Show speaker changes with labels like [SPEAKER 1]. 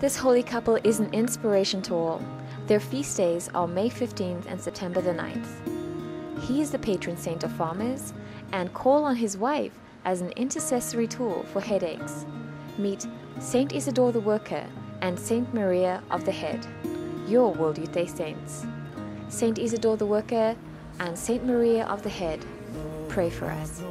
[SPEAKER 1] This holy couple is an inspiration to all. Their feast days are May 15th and September the 9th. He is the patron saint of farmers, and call on his wife as an intercessory tool for headaches. Meet Saint Isidore the Worker and Saint Maria of the Head, your World Youth Day saints. Saint Isidore the Worker and Saint Maria of the Head, pray for us.